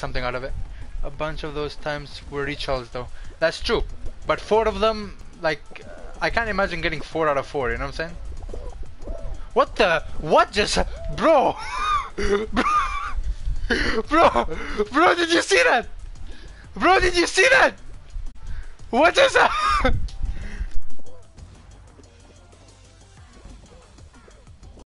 something out of it. A bunch of those times were rechalls, though. That's true. But four of them, like, I can't imagine getting four out of four, you know what I'm saying? What the? What just? Bro! bro! Bro! Bro, did you see that? Bro, did you see that? What is that?